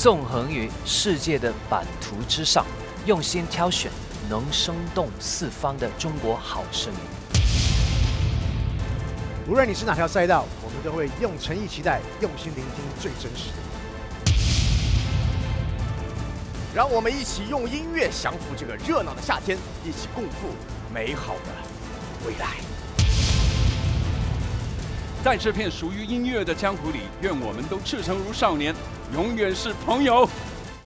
纵横于世界的版图之上，用心挑选能生动四方的中国好声音。无论你是哪条赛道，我们都会用诚意期待，用心聆听最真实的。让我们一起用音乐降服这个热闹的夏天，一起共赴美好的未来。在这片属于音乐的江湖里，愿我们都赤诚如少年，永远是朋友。